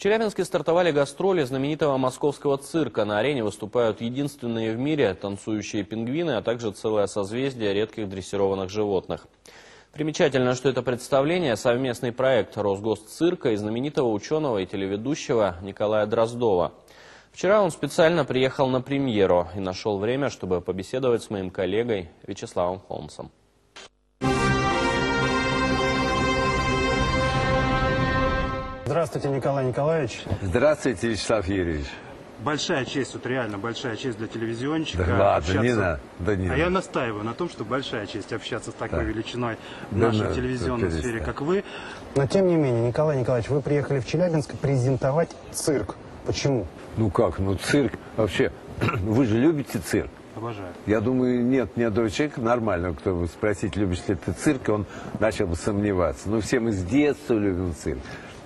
Челябинске стартовали гастроли знаменитого московского цирка. На арене выступают единственные в мире танцующие пингвины, а также целое созвездие редких дрессированных животных. Примечательно, что это представление – совместный проект Росгосцирка и знаменитого ученого и телеведущего Николая Дроздова. Вчера он специально приехал на премьеру и нашел время, чтобы побеседовать с моим коллегой Вячеславом Холмсом. Здравствуйте, Николай Николаевич. Здравствуйте, Вячеслав Юрьевич. Большая честь, вот реально большая честь для телевизионщика. Да ладно, общаться- не надо, да не а надо. я настаиваю на том, что большая честь общаться с такой Да. величиной в Да нашей надо, телевизионной перестань. сфере, как вы. Но тем не менее, Николай Николаевич, вы приехали в Челябинск презентовать цирк. Почему? Ну как, ну цирк, вообще, вы же любите цирк? Обожаю. Я думаю, нет ни одного человека нормального, кто бы спросить, любишь ли ты цирк, он начал бы сомневаться. Ну, все мы с детства любим цирк.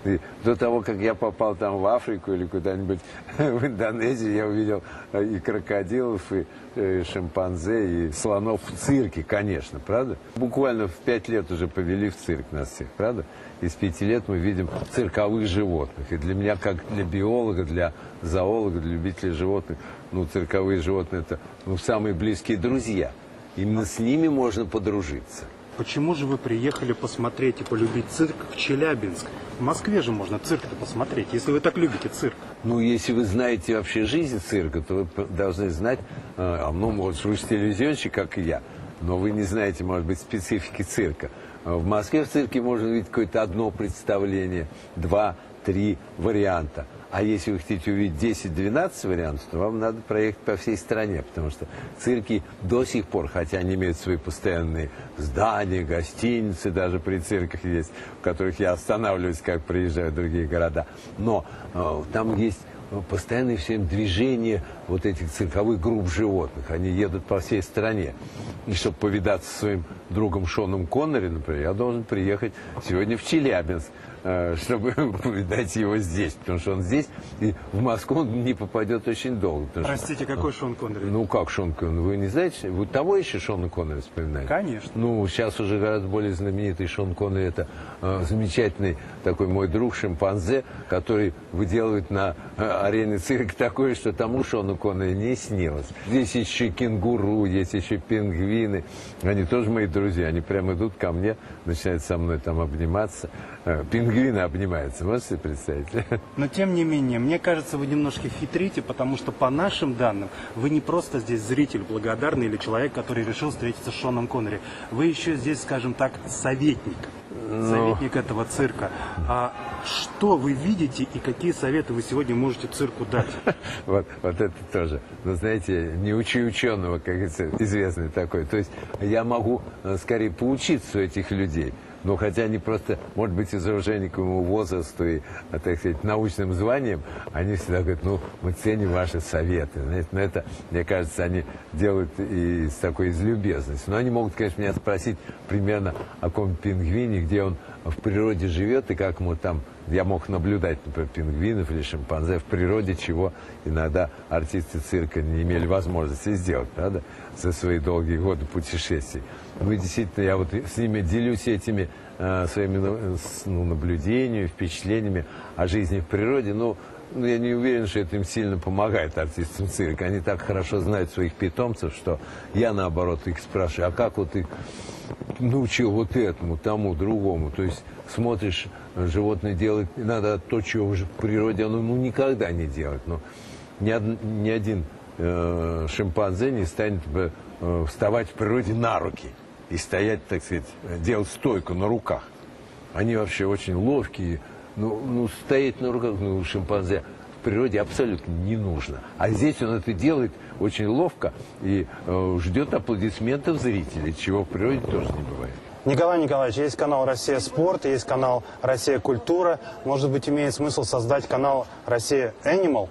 И до того, как я попал там в Африку или куда-нибудь в Индонезию, я увидел э, и крокодилов, и э, шимпанзе, и слонов в цирке, конечно, правда? Буквально в пять лет уже повели в цирк нас всех, правда? Из пяти лет мы видим цирковых животных. И для меня, как для биолога, для зоолога, для любителей животных, ну, цирковые животные – это ну, самые близкие друзья. Именно с ними можно подружиться. Почему же вы приехали посмотреть и полюбить цирк в Челябинск? В Москве же можно цирк-то посмотреть, если вы так любите цирк. Ну, если вы знаете вообще жизнь цирка, то вы должны знать, э, а, ну, может, вы же телевизионщик, как и я, но вы не знаете, может быть, специфики цирка. Э, В Москве в цирке можно увидеть какое-то одно представление, два, три варианта. А если вы хотите увидеть 10-12 вариантов, то вам надо проехать по всей стране, потому что цирки до сих пор, хотя они имеют свои постоянные здания, гостиницы даже при цирках есть, в которых я останавливаюсь, как приезжаю в другие города, но э, там есть постоянное все время движение вот этих цирковых групп животных. Они едут по всей стране. И чтобы повидаться со своим другом Шоном Коннери, например, я должен приехать сегодня в Челябинск, э, чтобы повидать его здесь. Потому что он здесь, и в Москву он не попадет очень долго. потому что- Простите, какой Шон Коннери? ну как Шон Коннери? Вы не знаете? Вы того еще Шона Коннери вспоминаете? Конечно. Ну, сейчас уже гораздо более знаменитый Шон Коннери. Это э, замечательный такой мой друг, шимпанзе, который выделывает на э, арене цирк такое, что тому Шону Коннери не снилось. Здесь еще кенгуру, есть еще пингвины. Они тоже мои друзья. Они прямо идут ко мне, начинают со мной там обниматься. Э, Пингвины обнимаются, можете представить? Но тем не менее, мне кажется, вы немножко хитрите, потому что по нашим данным, вы не просто здесь зритель благодарный или человек, который решил встретиться с Шоном Коннери. Вы еще здесь, скажем так, советник. Советник этого цирка. А что вы видите и какие советы вы сегодня можете цирку дать? Вот, вот это тоже. Ну, знаете, не учи ученого, как известный такой. То есть я могу э, скорее поучиться у этих людей. Но хотя они просто, может быть, из уважения возрасту и, э, так сказать, научным званиям, они всегда говорят, ну, мы ценим ваши советы. Знаете, но это, мне кажется, они делают и с такой из любезности. Но они могут, конечно, меня спросить примерно о каком пингвине, где он в природе живет и как ему там я мог наблюдать, например, пингвинов или шимпанзе в природе, чего иногда артисты цирка не имели возможности сделать, правда, за свои долгие годы путешествий. Ну и действительно, я вот с ними делюсь этими э, своими ну, с- ну, наблюдениями, впечатлениями о жизни в природе, но ну, я не уверен, что это им сильно помогает артистам цирка. Они так хорошо знают своих питомцев, что я, наоборот, их спрашиваю, а как вот их научил вот этому, тому, другому. То есть смотришь, животное делает иногда то, чего уже в природе оно ему никогда не делает. Но ни, од- ни один э, шимпанзе не станет бы, э, вставать в природе на руки и стоять, так сказать, делать стойку на руках. Они вообще очень ловкие. Ну, ну стоять на руках ну, шимпанзе природе абсолютно не нужно. А здесь он это делает очень ловко и э, ждет аплодисментов зрителей, чего в природе тоже не бывает. Николай Николаевич, есть канал «Россия спорт», есть канал «Россия культура». Может быть, имеет смысл создать канал «Россия Animal»?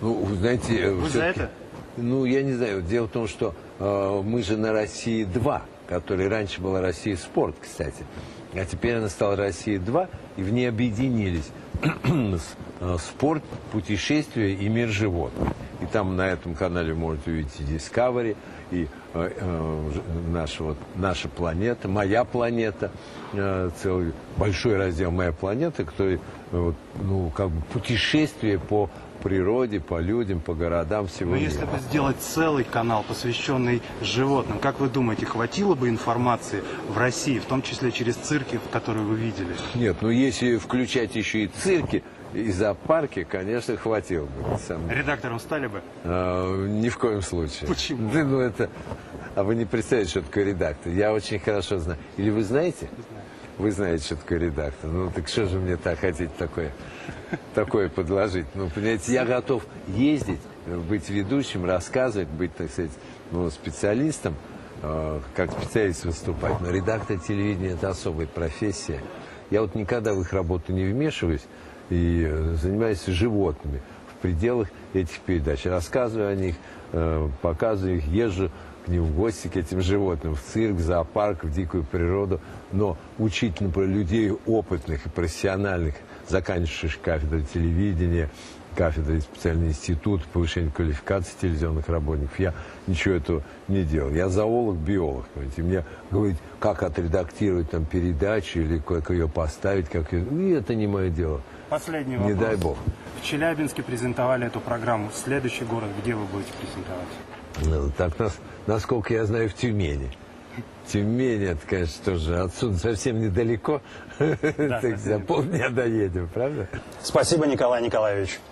Ну, вы знаете... э, Вы за это? Ну, я не знаю. Дело в том, что э, мы же на России 2, которая раньше была Россия спорт, кстати. А теперь она стала Россия 2, и в ней объединились э, спорт, путешествия и мир животных. И там на этом канале можете увидеть и Discovery, и э, э, наша, вот, наша планета, моя планета, э, целый большой раздел «Моя планета», который, э, ну, как бы путешествие по природе, по людям, по городам всего Но мира. если бы сделать целый канал, посвященный животным, как вы думаете, хватило бы информации в России, в том числе через цирки, которые вы видели? Нет, ну если включать еще и цирки, и зоопарки, конечно, хватило бы. Сам- Редактором стали бы? Э, ни в коем случае. Почему? Да, ну это... А вы не представляете, что такое редактор. Я очень хорошо знаю. Или вы знаете? Вы знаете, что такое редактор. Ну так что же мне так хотите такое, такое подложить? Ну, понимаете, я готов ездить, быть ведущим, рассказывать, быть, так сказать, ну, специалистом, э, как специалист выступать. Но редактор телевидения – это особая профессия. Я вот никогда в их работу не вмешиваюсь и э, занимаюсь животными в пределах этих передач. Рассказываю о них, э, показываю их, езжу ним в гости, к этим животным, в цирк, в зоопарк, в дикую природу. Но учить, например, людей опытных и профессиональных, заканчивающих кафедру телевидения, кафедры специальный институт повышения квалификации телевизионных работников. Я ничего этого не делал. Я зоолог, биолог. Понимаете. Мне говорить, как отредактировать там передачу или как ее поставить, как ее... И это не мое дело. Последний Не вопрос. дай бог. В Челябинске презентовали эту программу. Следующий город, где вы будете презентовать? Ну, так, нас, насколько я знаю, в Тюмени. Тюмень, это, конечно, тоже отсюда совсем недалеко. Так, за полдня доедем, правда? Спасибо, Николай Николаевич.